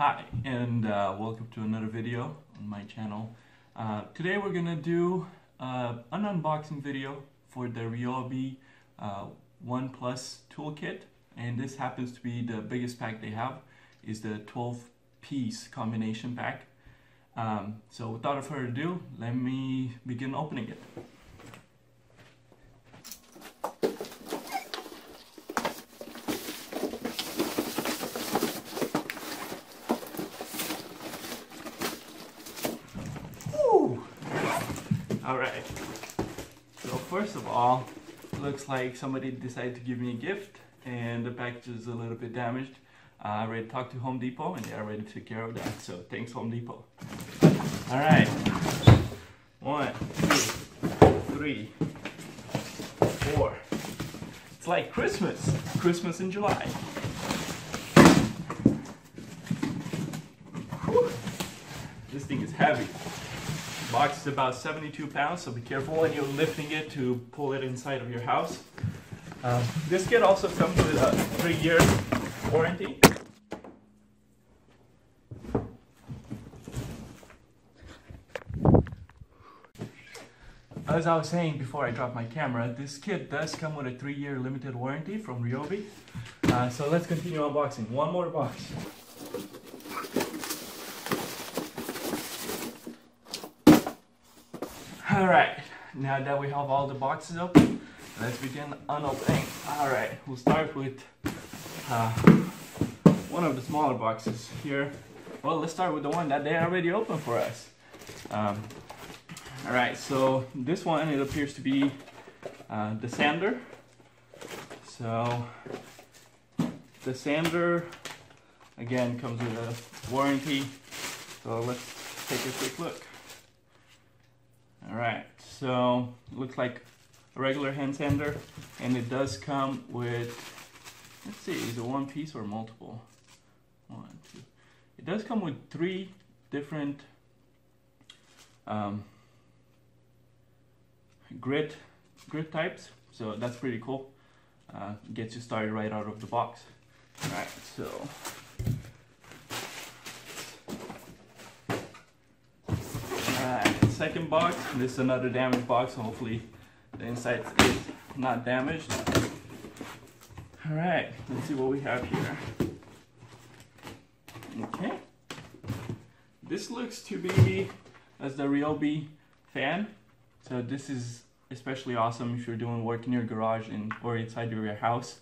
Hi and uh, welcome to another video on my channel. Uh, today we're gonna do uh, an unboxing video for the Ryobi uh, One Plus toolkit and this happens to be the biggest pack they have is the 12 piece combination pack. Um, so without further ado, let me begin opening it. All right. So first of all, looks like somebody decided to give me a gift and the package is a little bit damaged. Uh, I already talked to Home Depot and they already took care of that. So thanks Home Depot. All right. One, two, three, four. It's like Christmas. Christmas in July. Whew. This thing is heavy box is about 72 pounds, so be careful when you're lifting it to pull it inside of your house. Um, this kit also comes with a three-year warranty. As I was saying before I dropped my camera, this kit does come with a three-year limited warranty from Ryobi. Uh, so let's continue unboxing. One more box. All right, now that we have all the boxes open, let's begin unopening. All right, we'll start with uh, one of the smaller boxes here. Well, let's start with the one that they already opened for us. Um, all right, so this one, it appears to be uh, the sander. So the sander, again, comes with a warranty. So let's take a quick look. All right, so looks like a regular hand sander, and it does come with, let's see, is it one piece or multiple? One, two. It does come with three different um, grit grit types, so that's pretty cool. Uh, gets you started right out of the box. All right, so second box. This is another damaged box, hopefully the inside is not damaged. All right, let's see what we have here. Okay. This looks to be as the Ryobi fan. So this is especially awesome if you're doing work in your garage and or inside your house.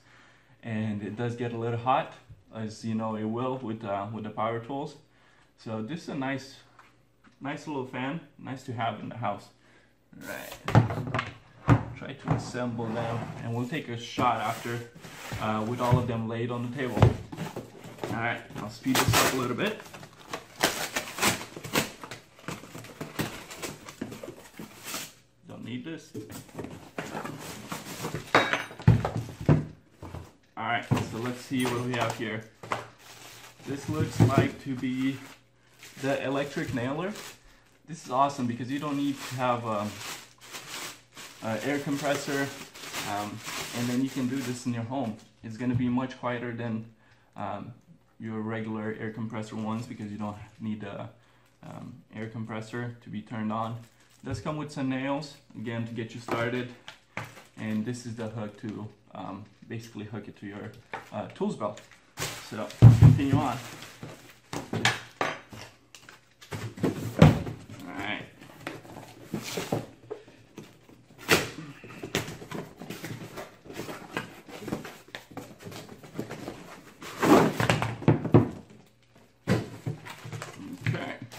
And it does get a little hot, as you know it will with, uh, with the power tools. So this is a nice nice little fan, nice to have in the house. Right. Try to assemble them and we'll take a shot after uh, with all of them laid on the table. Alright, I'll speed this up a little bit. Don't need this. Alright, so let's see what we have here. This looks like to be the electric nailer. This is awesome because you don't need to have um, an air compressor um, and then you can do this in your home. It's going to be much quieter than um, your regular air compressor ones because you don't need a um, air compressor to be turned on. It does come with some nails, again, to get you started. And this is the hook to um, basically hook it to your uh, tools belt. So, continue on.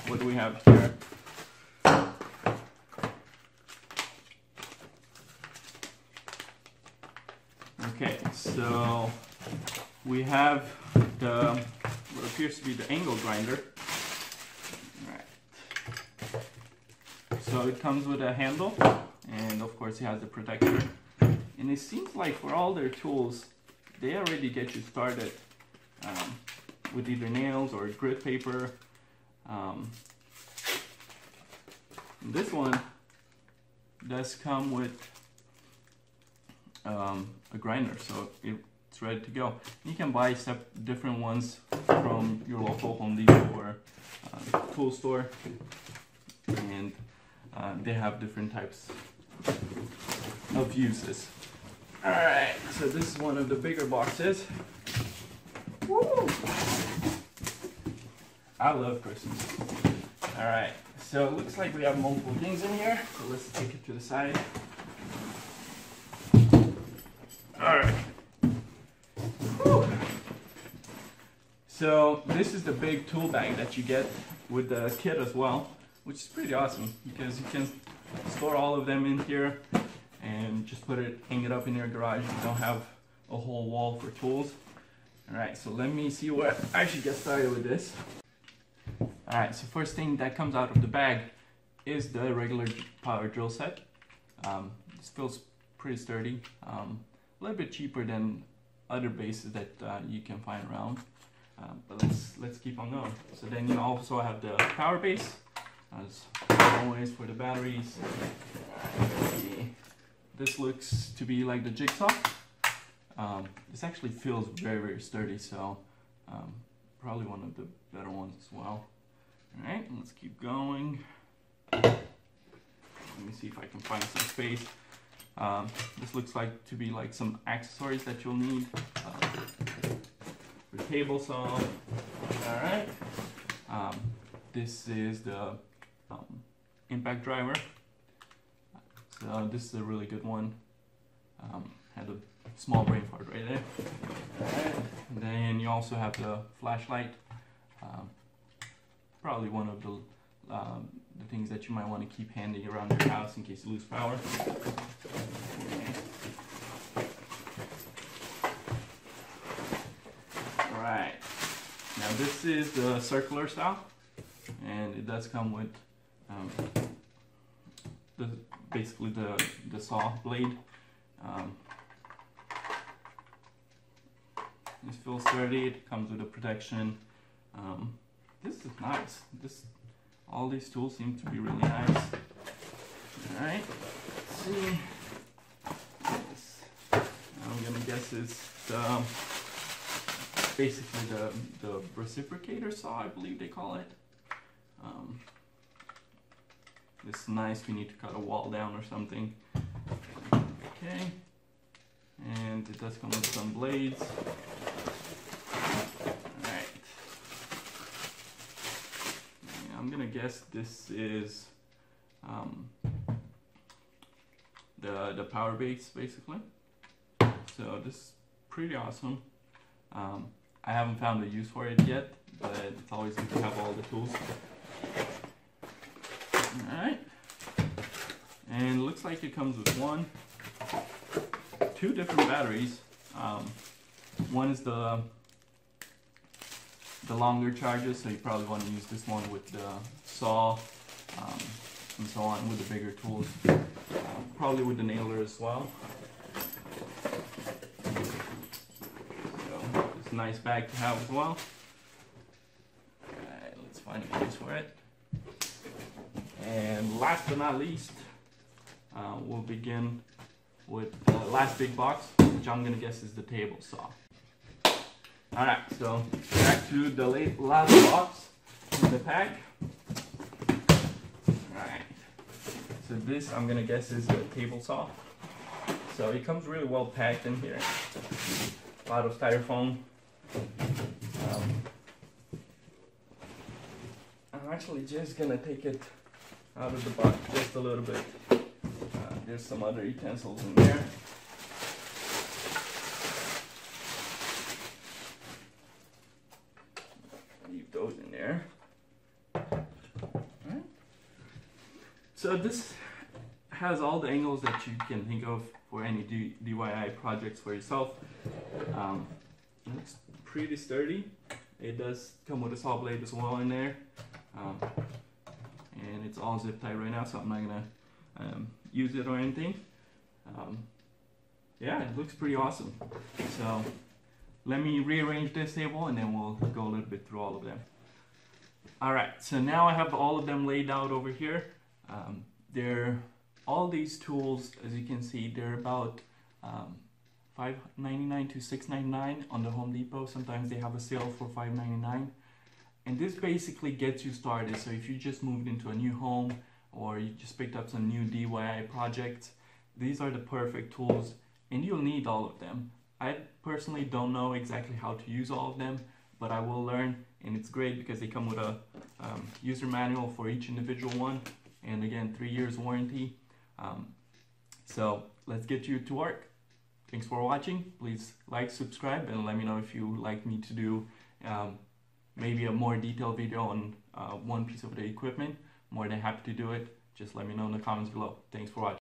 what do we have here? Okay, so we have the what appears to be the angle grinder. So it comes with a handle, and of course it has the protector. And it seems like for all their tools, they already get you started um, with either nails or grit paper um, this one does come with um, a grinder, so it's ready to go. You can buy different ones from your local Home Depot or uh, tool store, and uh, they have different types of uses. All right, so this is one of the bigger boxes. Woo! I love Christmas. All right, so it looks like we have multiple things in here. So let's take it to the side. All right. Whew. So this is the big tool bag that you get with the kit as well, which is pretty awesome because you can store all of them in here and just put it, hang it up in your garage. You don't have a whole wall for tools. All right, so let me see where I should get started with this. All right, so first thing that comes out of the bag is the regular power drill set. Um, this feels pretty sturdy. Um, a little bit cheaper than other bases that uh, you can find around. Um, but let's let's keep on going. So then you also have the power base, as always for the batteries. This looks to be like the jigsaw. Um, this actually feels very very sturdy, so um, probably one of the better ones as well. All right, let's keep going. Let me see if I can find some space. Um, this looks like to be like some accessories that you'll need. Uh, the table saw. All right. Um, this is the um, impact driver. So this is a really good one. Um, had a small brain fart right there. Then you also have the flashlight. Um, probably one of the um, the things that you might want to keep handy around your house in case you lose power. Alright. Now this is the circular style and it does come with um, the basically the, the saw blade. Um, this feels sturdy, it comes with a protection. Um, this is nice. This all these tools seem to be really nice. Alright, let's see. This, I'm gonna guess it's the, basically the, the reciprocator saw, I believe they call it. Um, this nice, we need to cut a wall down or something. Okay. And it does come with some blades. Alright. I'm gonna guess this is um, the, the power base basically. So this is pretty awesome. Um, I haven't found a use for it yet, but it's always good to have all the tools. Alright. And looks like it comes with one, two different batteries. Um, one is the the longer charges, so you probably want to use this one with the saw um, and so on with the bigger tools. Uh, probably with the nailer as well. So it's a nice bag to have as well. Alright, let's find a place for it. And last but not least, uh, we'll begin with the last big box, which I'm gonna guess is the table saw. Alright, so back to the last box in the pack. Alright, so this I'm gonna guess is the table saw. So it comes really well packed in here. A lot of styrofoam. Um, I'm actually just gonna take it out of the box just a little bit. Uh, there's some other utensils in there. Leave those in there. Alright. So this has all the angles that you can think of for any DIY projects for yourself. Um, it looks pretty sturdy. It does come with a saw blade as well in there. Um, and it's all zip tied right now, so I'm not gonna um, use it or anything. Um, yeah, it looks pretty awesome. So let me rearrange this table and then we'll go a little bit through all of them. All right, so now I have all of them laid out over here. Um, they're all these tools, as you can see, they're about um, 5.99 to 6.99 on the Home Depot. Sometimes they have a sale for 5.99, and this basically gets you started. So if you just moved into a new home or you just picked up some new DIY projects, these are the perfect tools, and you'll need all of them. I personally don't know exactly how to use all of them, but I will learn, and it's great because they come with a um, user manual for each individual one, and again, three years warranty. Um, so let's get you to work. Thanks for watching. Please like, subscribe, and let me know if you like me to do um, maybe a more detailed video on uh, one piece of the equipment. More than happy to do it. Just let me know in the comments below. Thanks for watching.